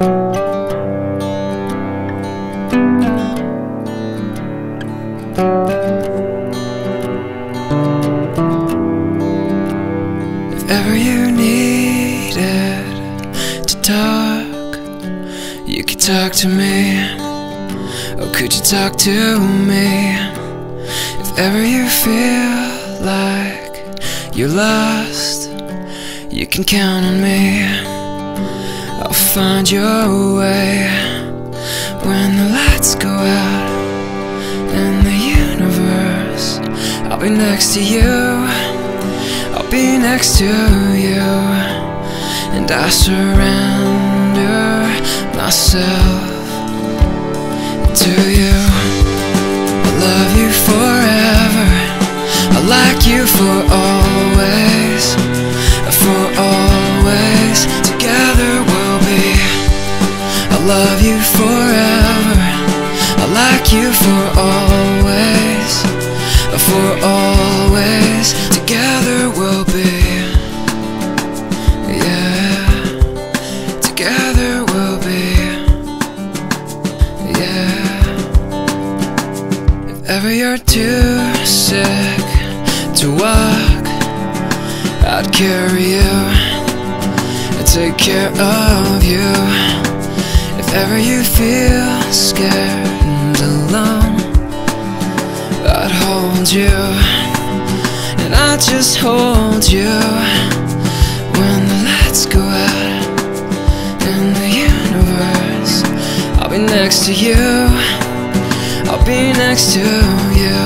Whatever you needed to talk, you can talk to me. Oh, could you talk to me? If ever you feel like you're lost, you can count on me. I'll find your way when the lights go out in the universe. I'll be next to you. I'll be next to you, and I surrender myself to you. Love you forever. I like you for always, for always. Together we'll be. Yeah, together we'll be. Yeah. If ever you're too sick to walk, I'd carry you and take care of you. If ever you feel scared and alone, I'd hold you and I'd just hold you when the lights go out in the universe. I'll be next to you. I'll be next to you,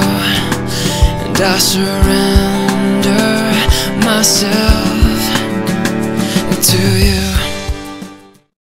and I surrender myself.